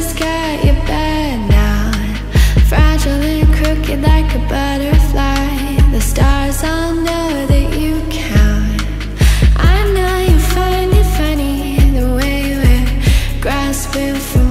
just got you bad now Fragile and crooked like a butterfly. The stars all know that you count. I know you find it funny The way we're grasping for